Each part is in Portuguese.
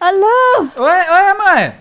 Alô? Oi, oi, mãe.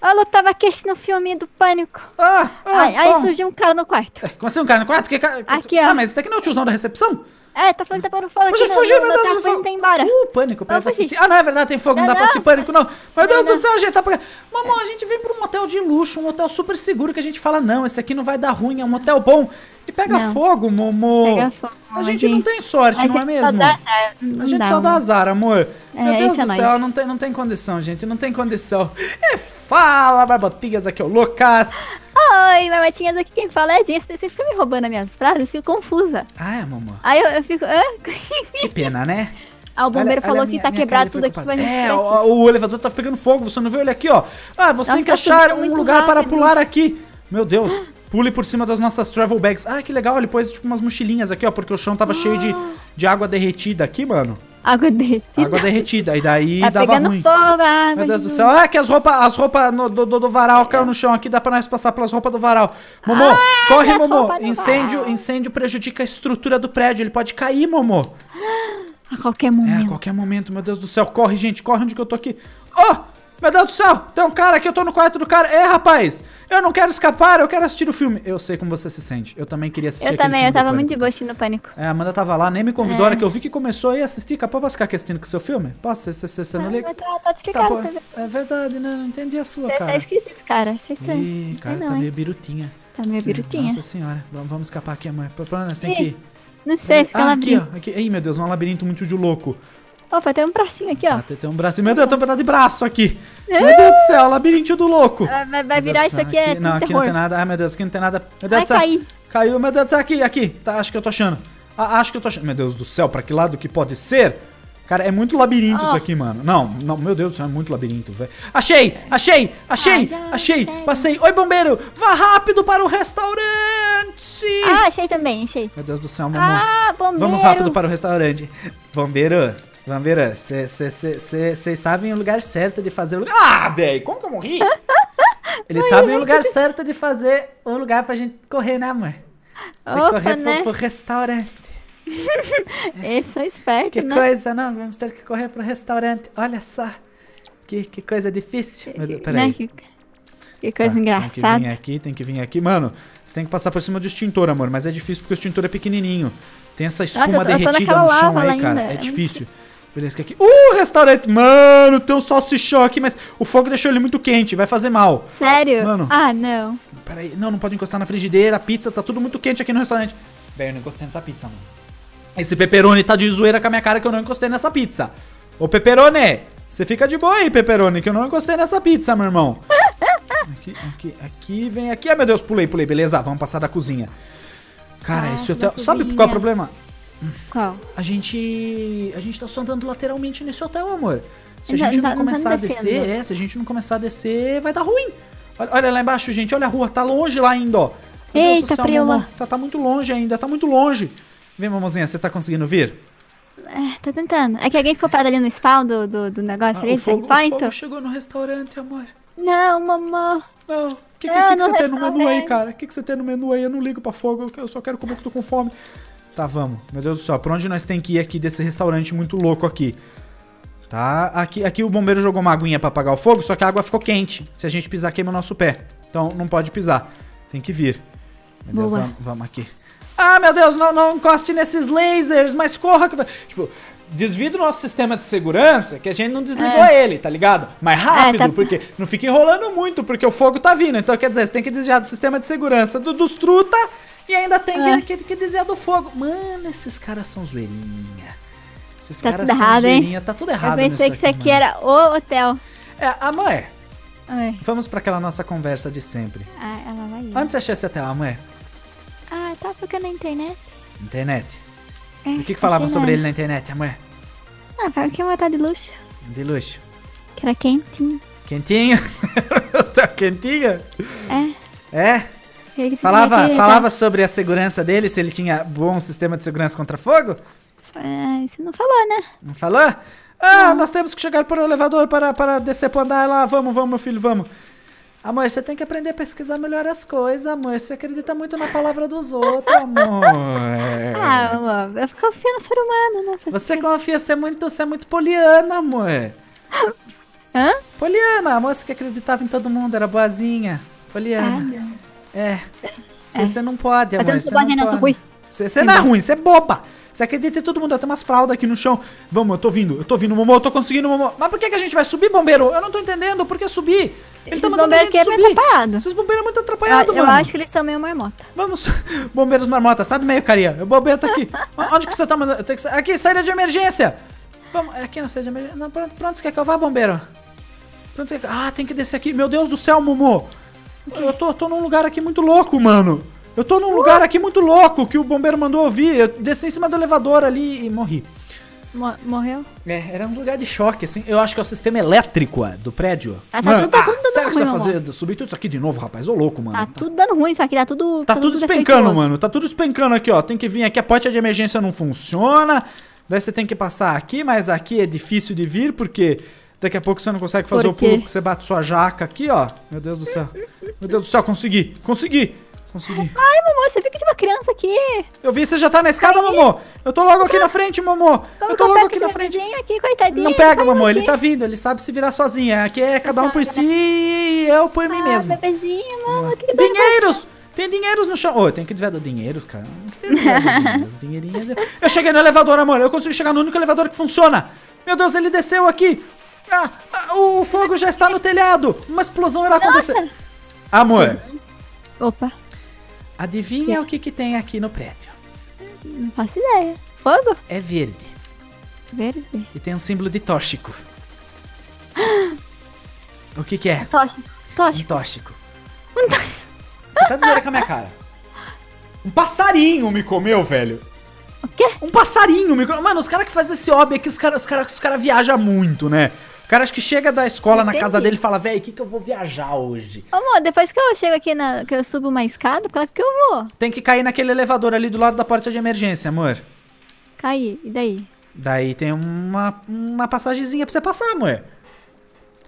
Alô, tava aqui assistindo o filme do Pânico. Ah, ah, aí aí surgiu um cara no quarto. Como assim, um cara no quarto? Que ca... Aqui, ó. Ah, mas esse daqui não é o tiozão da recepção? É, tá falando que tá pondo fogo Mas aqui no, fugiu, meu Deus. pra ele tá embora. Uh, pânico fugi. assistir. Ah, não, é verdade, tem fogo, não, Não, dá pra assistir pânico, não. Meu Deus Não, do céu, gente tá pagando. Mamãe, a gente vem pra um motel de luxo, um hotel super seguro que a gente fala, não, esse aqui não vai dar ruim, é um motel bom. Pega Não. fogo, Momo. Pega fogo, A gente não tem sorte, A não é gente mesmo? Dá. Não A gente dá, só dá azar, amor. Meu É, Deus esse é do céu, não tem, não tem condição, gente. Não tem condição. E fala, barbotinhas, aqui é o Lucas. Oi, marmotinhas, aqui quem fala é a. Você fica me roubando as minhas frases, eu fico confusa. Ah, é, mamãe. Aí eu, eu fico... Que pena, né? Ah, o bombeiro Olha- falou olha a que minha- tá quebrado tudo aqui gente. preocupado. É, aqui. o, o elevador tá pegando fogo, você não viu ele aqui, ó. Ah, você tem que tá achar um lugar para rápido. pular aqui. Meu Deus. Pule por cima das nossas travel bags. Ah, que legal, ele pôs tipo umas mochilinhas aqui, ó, porque o chão tava cheio de, de água derretida aqui, mano. Água derretida. Água derretida, e daí Tá dava pegando ruim. fogo, a água. Meu Deus do céu. Ah, que as roupas as roupa no- do, do, do varal caiu no chão aqui, dá pra nós passar pelas roupas do varal. Momô, corre, as Momô. Incêndio, varal. incêndio prejudica a estrutura do prédio, ele pode cair, Momô. A qualquer É, a momento. qualquer momento, meu Deus do céu. Corre, gente, corre onde que eu tô aqui. Oh, meu Deus do céu, tem um cara aqui, eu tô no quarto do cara. É, rapaz, eu não quero escapar, eu quero assistir o filme. Eu sei como você se sente. Eu também queria assistir Eu também, eu tava muito de boa assistindo Pânico. É, a Amanda tava lá, nem me convidou. É. hora que eu vi que começou aí a assistir, capaz posso ficar assistindo com o seu filme? Posso? Você, você, você não Ah, liga? tá, tá Tá desligado, tá? É verdade, né? Não entendi a sua, Você tá cara. esquisito, cara. Você é estranho. Ih, cara, tá não, meio hein? birutinha. Tá meio Sim, birutinha. Nossa senhora. Vamos, vamos escapar aqui, amor. Pra pra nós tem que ir? Não sei, fica Ah, aqui, ó. Aqui. Ih, meu Deus, um labirinto muito de louco. Opa, tem um bracinho aqui, ó. Ah, tem, tem um braço. Meu Deus, tem um pedaço de braço aqui. Meu Deus do céu, labirinto do louco. Vai, vai- virar isso céu, aqui, é Não, aqui não terror. tem nada. Ai, meu Deus, aqui não tem nada. Meu Deus Vai do céu. cair. Caiu, meu Deus do céu, aqui, aqui. Tá, acho que eu tô achando. Ah, acho que eu tô achando. Meu Deus do céu, pra que lado que pode ser? Cara, é muito labirinto isso Ó. aqui, mano. Não, não, meu Deus do céu, é muito labirinto, velho. Achei, achei, achei, Ah, achei, sei. passei. Oi, bombeiro, vá rápido para o restaurante. Ah, achei também, achei. Meu Deus do céu, mamãe. Ah, bombeiro. Vamos rápido para o restaurante. Bombeiro, bombeiro, vocês sabem o lugar certo de fazer o lugar. Ah, velho, como que eu morri? Eles sabem o lugar certo de fazer o lugar pra gente correr, né, amor? Tem que Opa, correr né? pro, pro restaurante. Eles são espertos, Que né? coisa, não? Vamos ter que correr pro restaurante. Olha só. Que, que coisa difícil. Mas, Né? peraí. Que, que coisa Tá, Tem que engraçada. vir aqui, tem que vir aqui. Mano, você tem que passar por cima do extintor, amor. Mas é difícil porque o extintor é pequenininho. Tem essa espuma eu tô- eu tô derretida naquela no chão aí, lá cara. ainda. É difícil. Beleza, que aqui. Uh, restaurante! Mano, tem um salsichão aqui, mas o fogo deixou ele muito quente. Vai fazer mal. Sério? Mano. Ah, não. Peraí, não, não pode encostar na frigideira. A pizza tá tudo muito quente aqui no restaurante. Velho, eu não encostei nessa pizza, mano. Esse pepperoni tá de zoeira com a minha cara que eu não encostei nessa pizza. Ô, pepperoni! Você fica de boa aí, pepperoni, que eu não encostei nessa pizza, meu irmão. Aqui, aqui, aqui, vem aqui. Ai, meu Deus, pulei, pulei. Beleza, vamos passar da cozinha. Cara, Ah, esse hotel... Sabe qual é o cozinha. problema? Qual? A gente... A gente tá só andando lateralmente nesse hotel, amor. Se a Não- gente não, não- não começar tá a descer, é, se a gente não começar a descer, vai dar ruim. Olha, olha lá embaixo, gente, olha a rua, tá longe lá ainda, ó. Meu Eita, céu, Priola. Tá, tá muito longe ainda, tá muito longe. Vem, mamãozinha, você tá conseguindo vir? É, tô tentando. É que alguém ficou parado ali no spawn do, do, do negócio Ah, ali, o, fogo, o fogo chegou no restaurante, amor. Não, mamãe. Não, o que, que, Não, que, que você tem no menu aí, cara? O que, que você tem no menu aí? Eu não ligo pra fogo, eu só quero comer que eu tô com fome. Tá, vamos. Meu Deus do céu, pra onde nós tem que ir aqui desse restaurante muito louco aqui? Tá, aqui, aqui o bombeiro jogou uma aguinha pra apagar o fogo, só que a água ficou quente. Se a gente pisar, queima o nosso pé. Então não pode pisar. Tem que vir. Meu Deus, vamos, vamos aqui. Ah, meu Deus, não, não encoste nesses lasers, mas corra que vai. Tipo, desvia do nosso sistema de segurança que a gente não desligou ele, tá ligado? Mais rápido, tá- porque não fica enrolando muito, porque o fogo tá vindo. Então, quer dizer, você tem que desviar do sistema de segurança do, dos truta e ainda tem É. que, que, que desviar do fogo. Mano, esses caras são zoeirinha. Esses Tá caras são errado, hein? zoeirinha. Tá tudo errado Eu pensei que isso aqui era o hotel. É, amor, Oi. vamos pra aquela nossa conversa de sempre. Ah, ela vai ir. Onde você achou esse hotel, amor? Ah, tá procurando na internet. Internet. É, o que, que falavam sobre ele na internet, amor? Ah, falaram que é um hotel de luxo. De luxo. Que era quentinho. Quentinho? tá quentinho? É. É? Ele Falava, falava sobre a segurança dele, se ele tinha bom sistema de segurança contra fogo? Ah, você não falou, né? Não falou? Ah, nós temos que chegar para o elevador para, para descer pro andar lá. Vamos, vamos, meu filho, vamos. Amor, você tem que aprender a pesquisar melhor as coisas, amor. Você acredita muito na palavra dos outros, amor. Ah, amor, eu confio no ser humano, né? Você confia, você é muito, você é muito poliana, amor. Hã? Poliana, a moça que acreditava em todo mundo, era boazinha. Ah, Poliana. Não. É. Você É. não pode, amor. eu não Você não, sou pode. Você não é ruim, você é boba. Você acredita em todo mundo, tem umas fraldas aqui no chão. Vamos, eu tô vindo, eu tô vindo, Momô, eu tô conseguindo, Momô. Mas por que, que a gente vai subir, bombeiro? Eu não tô entendendo, por que subir? Ele Esses tá mandando a gente é subir. atrapalhado. Esses bombeiros é muito Eu, atrapalhado, eu mano. acho que eles são meio marmota. Vamos, bombeiros marmota, sai do meio, carinha. O bombeiro tá aqui. Onde que você tá mandando? Que Aqui, saída de emergência. Vamos, é aqui na saída de emergência. Não, pra, pra onde você quer que eu vá, bombeiro? Pra onde você quer? Ah, tem que descer aqui. Meu Deus do céu, Momô. Eu tô, tô num lugar aqui muito louco, mano. Eu tô num lugar aqui muito louco que o bombeiro mandou ouvir. Eu desci em cima do elevador ali e morri. Mo- morreu? É, era um lugar de choque, assim. Eu acho que é o sistema elétrico é, do prédio. Ah, tá tudo- tá tudo dando sério que você vai fazer, subir tudo isso aqui de novo, rapaz? Ô, louco, mano. Tá tudo dando ruim isso aqui, tá tudo. Tá tudo despencando, defeituoso. mano. Tá tudo despencando aqui, ó. Tem que vir aqui, a porta de emergência não funciona. Daí você tem que passar aqui, mas aqui é difícil de vir, porque daqui a pouco você não consegue fazer o pulo, porque você bate sua jaca aqui, ó. Meu Deus do céu. Meu Deus do céu, consegui. Consegui. Consegui. Ai, mamô, você fica de uma criança aqui. Eu vi, você já tá na escada, mamô. Eu tô logo aqui na frente, mamô. Como Eu que tô logo aqui na frente. aqui, coitadinho? Não pega, mamô. Ele tá vindo, ele sabe se virar sozinho. Aqui é cada um por si e eu por mim Ah, mesmo. bebezinho, mano, que que Dinheiros! Tem dinheiros no chão. Ô, tem que desviar do dinheiros, cara. Dinheiros. Dinheirinho. é- Eu cheguei no elevador, amor. Eu consegui chegar no único elevador que funciona. Meu Deus, ele desceu aqui. Ah, ah, o fogo já está no telhado. Uma explosão irá acontecer. Nossa. Amor, Opa, adivinha o que, que tem aqui no prédio? não faço ideia. Fogo? É verde. Verde. E tem um símbolo de tóxico. O que, que é? Tóxico. Um Tóxico. tóxico. Você tá dizendo com a minha cara. Um passarinho me comeu, velho. O quê? Um passarinho me comeu. Mano, os caras que fazem esse hobby aqui, os caras os cara, os cara viajam muito, né? O cara acho que chega da escola na Entendi. casa dele e fala, velho, o que, que eu vou viajar hoje? Amor, depois que eu chego aqui, na, que eu subo uma escada, claro que eu vou Tem que cair naquele elevador ali do lado da porta de emergência, amor. cair. E daí? Daí tem uma, uma passagemzinha pra você passar, amor.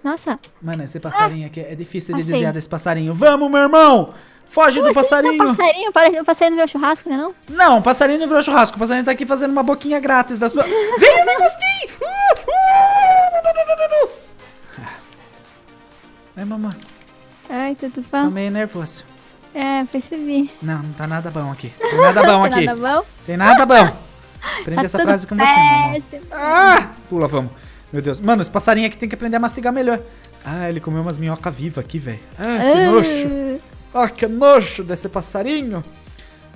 Nossa, Mano, esse passarinho aqui é difícil de desviar desse passarinho. Vamos, meu irmão! Foge do assim, passarinho! tá passarinho, parece, eu passei no meu churrasco, né não? Não, o passarinho não virou churrasco. O passarinho tá aqui fazendo uma boquinha grátis das pessoas. Vem, eu não gostei! Uh, uh! Ai, mamãe, Ai, tudo você tá meio nervoso. É, percebi. Não, não tá nada bom aqui. Tem nada bom aqui. Nada bom? Tem nada bom. Aprende Tá essa frase com você, mamãe. Ah! Pula, vamos. Meu Deus. Mano, esse passarinho aqui tem que aprender a mastigar melhor. Ah, ele comeu umas minhoca viva aqui, velho. Ah, que nojo. Ah, que nojo desse passarinho.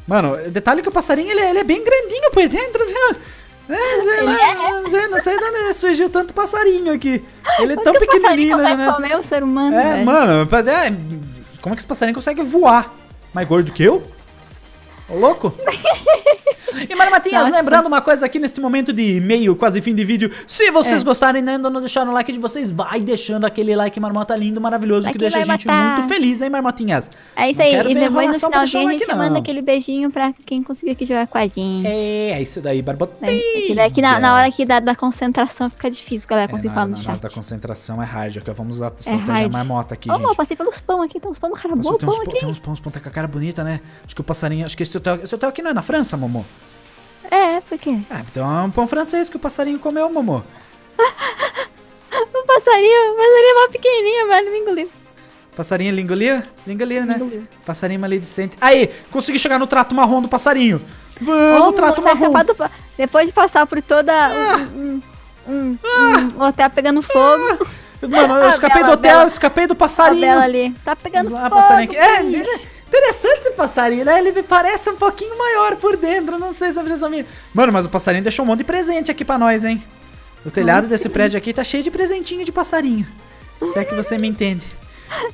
Mano, detalhe que o passarinho, ele, é- ele é bem grandinho por dentro, viu? É, sei lá, é? não sei, não sei de onde surgiu tanto passarinho aqui. Ele é Como tão pequenininho vai janela. comer o ser humano, É, velho? mano, é, como é que esse passarinho consegue voar? Mais gordo que eu? Ô, louco? E, mano, Matinhas, Nossa. lembrando uma coisa aqui neste momento de meio, quase fim de vídeo. Se vocês É. gostarem e ainda não deixaram o like de vocês, vai deixando aquele like marmota lindo, maravilhoso, Like que deixa a gente muito feliz, hein, Marmotinhas? É isso Não aí. quero E depois no finalzinho a like, gente não. manda aquele beijinho pra quem conseguiu aqui jogar com a gente. É, é isso daí, Barbotinha. É, que daí que na, na hora que dá da concentração fica difícil, galera, É, conseguir na, falar na, no na hora chat. da concentração é hard, ok? Vamos usar a É estratégia marmota aqui, amor, gente. passei pelos pão aqui, tem uns pão cara Nossa, tem, uns, pão pão- aqui. tem uns pães com a cara bonita, né? Acho que o passarinho. Acho que esse hotel, esse hotel aqui não é na França, Momô? É, por quê? Ah, então é um pão francês que o passarinho comeu, Momô. O passarinho, o passarinho é mais pequenininho, velho, me engoliu. Passarinho ele engoliu? Ele engoliu, né? Engoliu. Passarinho maledicente. Aí, consegui chegar no trato marrom do passarinho. Vamos, trato marrom. do Depois de passar por toda um, um, um, um hotel pegando fogo, Mano, eu A escapei Bela, do hotel, eu escapei do a passarinho. Bela ali, tá pegando Vamos lá, fogo. passarinho aqui. É, ele é interessante esse passarinho, né? Ele me parece um pouquinho maior por dentro. Não sei sobre essa minha. Mano, mas o passarinho deixou um monte de presente aqui pra nós, hein? O telhado desse prédio aqui tá cheio de presentinho de passarinho. Se é que você me entende.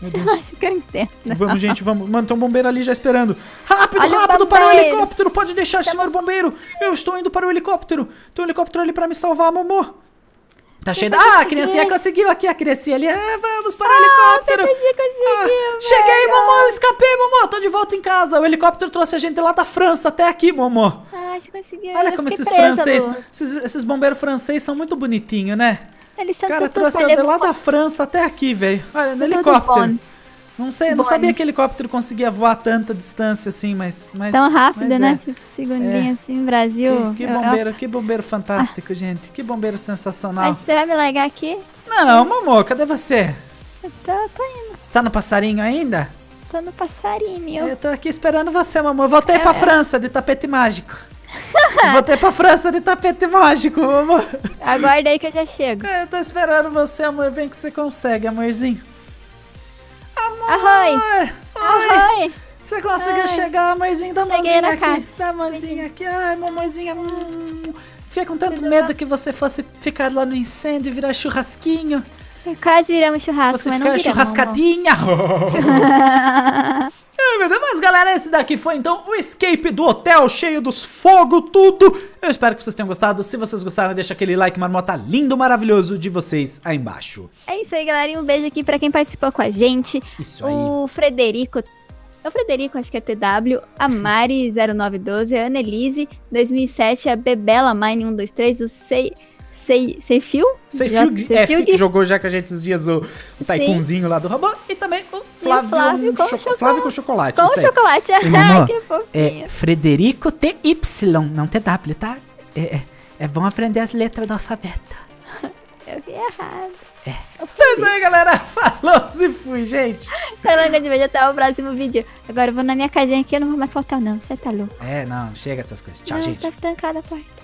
Meu Deus. Acho que eu entendo. Vamos, gente, vamos. Mano, tem um bombeiro ali já esperando. Rápido, Olha o rápido, para o helicóptero. Pode deixar, senhor bombeiro. Eu estou indo para o helicóptero. Tem um helicóptero ali para me salvar, Momô. Tá cheio vai Ah, a criancinha conseguiu aqui, a criancinha ali. Ah, vamos para o helicóptero. Bebezinho conseguiu, Ah, cheguei. Momô, eu escapei, Momô. Tô de volta em casa. O helicóptero trouxe a gente lá da França até aqui, Momô. Ai, você conseguiu. Olha eu como esses franceses, esses, esses bombeiros franceses são muito bonitinhos, né? Eles são Cara, trouxe eu de lá da França até aqui, velho. Olha, no helicóptero. Bom. Não sei, não Boing. sabia que helicóptero conseguia voar tanta distância assim, mas. mas Tão rápido, mas né? é. Tipo, segundinho assim, Brasil. Que, que eu- bombeiro, que bombeiro fantástico, gente. Que bombeiro sensacional. Mas você vai me largar aqui? Não, Momô, cadê você? Eu tô, tô indo, Você tá no passarinho ainda? tô no passarinho. Eu tô aqui esperando você, mamãe. Eu voltei pra É. França de tapete mágico. voltei pra França de tapete mágico, mamãe. Aguarda aí que eu já chego. É, Eu tô esperando você, amor. Vem que você consegue, amorzinho. Amor! Arroi! Você conseguiu Ai. chegar, amorzinho? Dá a Cheguei mãozinha aqui. casa. Dá a mãozinha aqui. Ai, mamãezinha. Hum. Fiquei com tanto medo que você fosse ficar lá no incêndio e virar churrasquinho. Quase viramos churrasco, Você mas não ficar viramos. churrascadinha. Ai, meu Mas galera, esse daqui foi então o escape do hotel, cheio dos fogo, tudo. Eu espero que vocês tenham gostado. Se vocês gostaram, deixa aquele like marmota lindo, maravilhoso de vocês aí embaixo. É isso aí, galera. E um beijo aqui pra quem participou com a gente. Isso aí. O Frederico. É o Frederico, acho que é TW. A Mari0912. A Annelise, 2007. A Bebela Mine 123. O Sei. Sei. Seifil? Seyfield Já- F, Seyfield? que jogou já com a gente esses dias o, o taikunzinho lá do robô. E também o Flávio, Flávio com Cho- chocolate. Flávio com chocolate. Com chocolate. E, fofinho. É Frederico TY, não TW, tá? É, é, é bom aprender as letras do alfabeto. Eu vi errado. Então é isso aí, galera. Falou, se fui, gente. Falando de beijo, até o próximo vídeo. Agora eu vou na minha casinha aqui, eu não vou mais faltar, não. Você tá louco. É, não, chega dessas coisas. Tchau, não, gente. Tá trancada a porta.